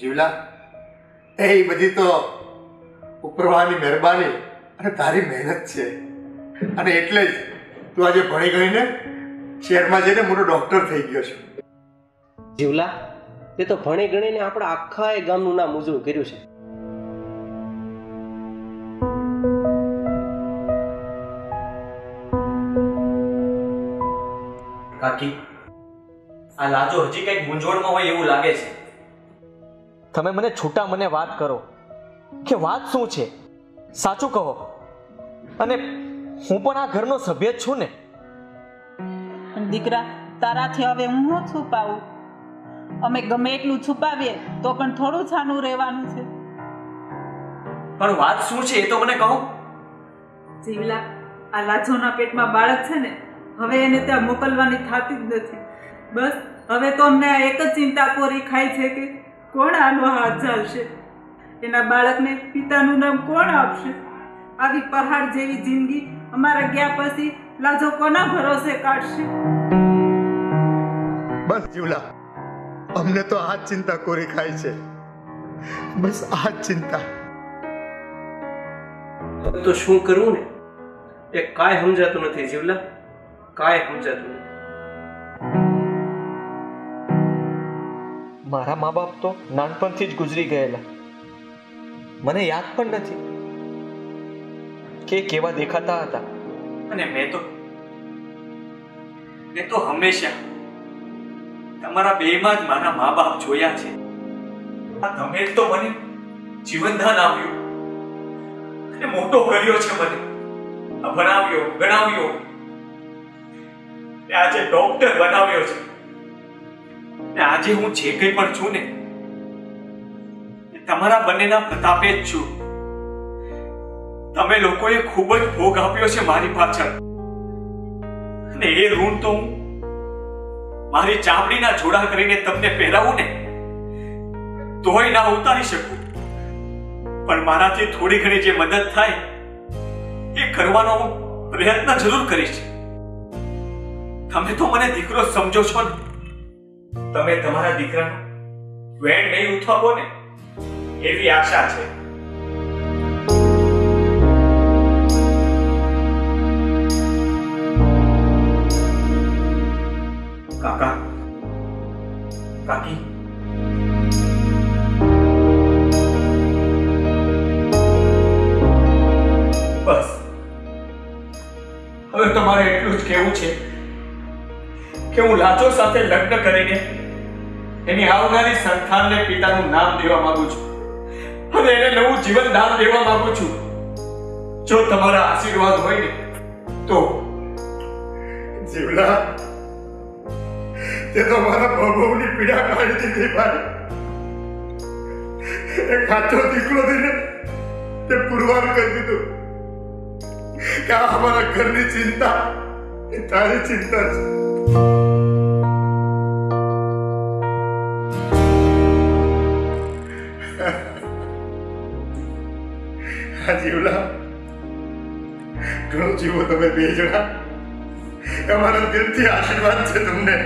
જીવલા એ બધી તો ઉપરવાળાની મહેરબાની અને તારી મહેનત છે. અને એટલે જ તું આજે ભણી ગણીને શહેરમાં જઈને મોટો ડોક્ટર થઈ ગયો છે. જીવલા તે તો ભણી ગણીને આપણા આખા એ ગામનું નામ ઉજળું કર્યું છે. કાકી આ લાજો હજી કંઈક મૂંઝવણમાં હોય એવું લાગે છે. તમે મને છૂટા મને વાત કરો કે વાત શું છે? સાચું કહો. અને હું પણ આ ઘરનો સભ્ય જ છું ને. પણ દીકરા તારાથી હવે હું શું છુપાવું? અમે ગમે એટલું છુપાવીએ તો પણ થોડું છાનું રહેવાનું છે. પણ વાત શું છે એ તો મને કહો. જીવલા આ લાજોના પેટમાં બાળક છે ને હવે એને ત્યાં મોકલવાની થતી જ નથી. બસ હવે તો અમને એક જ ચિંતા કોરી ખાય છે કે કોણ આનો હાથ ઝાલશે એના બાળકને પિતાનું નામ કોણ આપશે? આવી પહાડ જેવી જિંદગી અમારા ગયા પછી લાજો કોના ભરોસે કાઢશે? બસ જીવલા અમને તો આ ચિંતા કોરી ખાય છે. બસ આ ચિંતા. તો શું કરવું ને? એ કાંઈ સમજાતું નથી જીવલા કાંઈ સમજાતું નથી. મારા મા બાપ તો નાનપણથી જ ગુજરી ગયેલા. મને યાદ પણ નથી કે કેવા દેખાતા હતા. અને મેં તો મેં તો હંમેશા તમારા બેમાં જ મારા મા બાપ જોયા છે. આ તમે તો મને જીવનદાન આપ્યું. અને મોટો કર્યો છે મને. ભણાવ્યો ગણાવ્યો. આજે ડોક્ટર બનાવ્યો છે. ને આજે હું જે કંઈ પણ છું ને, એ તમારા બંનેના પ્રતાપે જ છું. તમે લોકોએ ખૂબ જ ભોગ આપ્યો છે મારી પાછળ. અને એ ઋણ તો હું મારી ચામડીના જોડા કરીને તમને પહેરાવું ને, તોય ના ઉતારી શકું. પણ મારાથી થોડી ઘણી જે મદદ થાય, એ કરવાનો પ્રયત્ન જરૂર કરીશ. તમે તો મને દીકરો સમજો છો ને. તમે તમારા દીકરાનો વેણ નહીં ઉઠાવો ને, એવી આશા છે. કાકા, કાકી. બસ. હવે તમારે એટલું જ કહેવું છે. કે હું લાચો સાથે લગ્ન કરીને એની આવનારી સંતાનને પિતાનું નામ દેવા માંગુ છું. અને એને નવું જીવન દાન દેવા માંગુ છું. જો તમારા આશીર્વાદ હોય ને, તો જીવલા, તે તો મારા પીડા કાઢી દીધી ભાઈ. એ કાચો દીકરો થઈને તે પુરવાર કરી દીધું કે આ અમારા ઘરની ચિંતા એ તારી ચિંતા છે. હા જીવલા ઘણું જીવો તમે બે જણા. અમારા દિલથી આશીર્વાદ છે તમને.